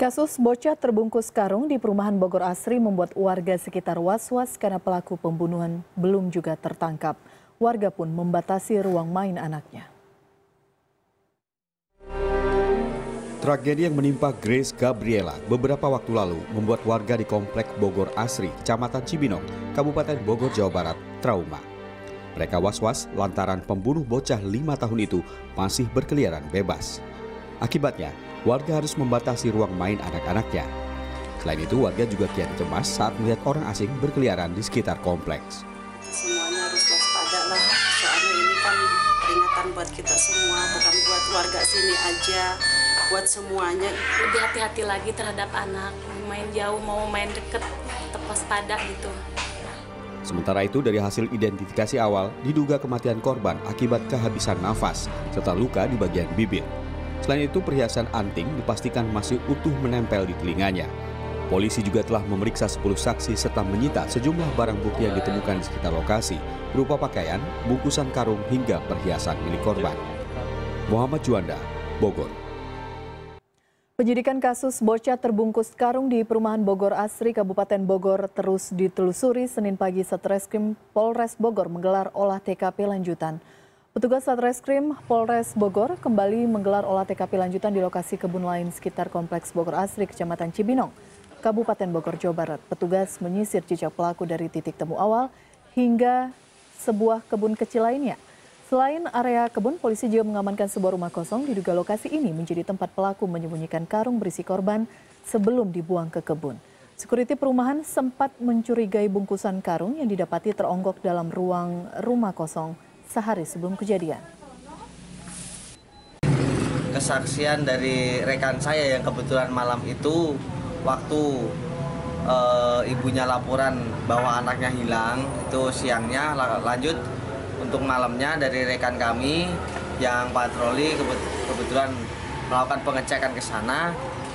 Kasus bocah terbungkus karung di perumahan Bogor Asri membuat warga sekitar was-was karena pelaku pembunuhan belum juga tertangkap. Warga pun membatasi ruang main anaknya. Tragedi yang menimpa Grace Gabriela beberapa waktu lalu membuat warga di Komplek Bogor Asri, Kecamatan Cibinong, Kabupaten Bogor, Jawa Barat, trauma. Mereka was-was lantaran pembunuh bocah lima tahun itu masih berkeliaran bebas. Akibatnya, warga harus membatasi ruang main anak-anaknya. Selain itu, warga juga kian cemas saat melihat orang asing berkeliaran di sekitar kompleks. Semuanya harus waspada lah, soalnya ini kan peringatan buat kita semua, bukan buat warga sini aja, buat semuanya. Lebih hati-hati lagi terhadap anak, main jauh mau main deket, tetap waspada gitu. Sementara itu dari hasil identifikasi awal diduga kematian korban akibat kehabisan nafas serta luka di bagian bibir. Selain itu perhiasan anting dipastikan masih utuh menempel di telinganya. Polisi juga telah memeriksa 10 saksi serta menyita sejumlah barang bukti yang ditemukan di sekitar lokasi, berupa pakaian, bungkusan karung hingga perhiasan milik korban. Muhammad Juanda, Bogor. Penyidikan kasus bocah terbungkus karung di perumahan Bogor Asri, Kabupaten Bogor terus ditelusuri Senin pagi Satreskrim Polres Bogor menggelar olah TKP lanjutan. Petugas Satreskrim Polres Bogor kembali menggelar olah TKP lanjutan di lokasi kebun lain sekitar Kompleks Bogor Asri, Kecamatan Cibinong, Kabupaten Bogor, Jawa Barat. Petugas menyisir jejak pelaku dari titik temu awal hingga sebuah kebun kecil lainnya. Selain area kebun, polisi juga mengamankan sebuah rumah kosong diduga lokasi ini menjadi tempat pelaku menyembunyikan karung berisi korban sebelum dibuang ke kebun. Sekuriti perumahan sempat mencurigai bungkusan karung yang didapati teronggok dalam ruang rumah kosong sehari sebelum kejadian. Kesaksian dari rekan saya yang kebetulan malam itu waktu e, ibunya laporan bahwa anaknya hilang itu siangnya lanjut untuk malamnya dari rekan kami yang patroli kebetulan melakukan pengecekan ke sana.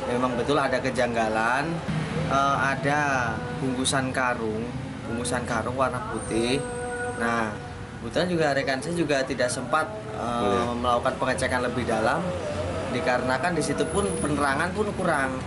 Memang betul ada kejanggalan. E, ada bungkusan karung bungkusan karung warna putih. Nah kebetulan juga rekan saya juga tidak sempat uh, melakukan pengecekan lebih dalam dikarenakan di situ pun penerangan pun kurang